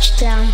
touchdown.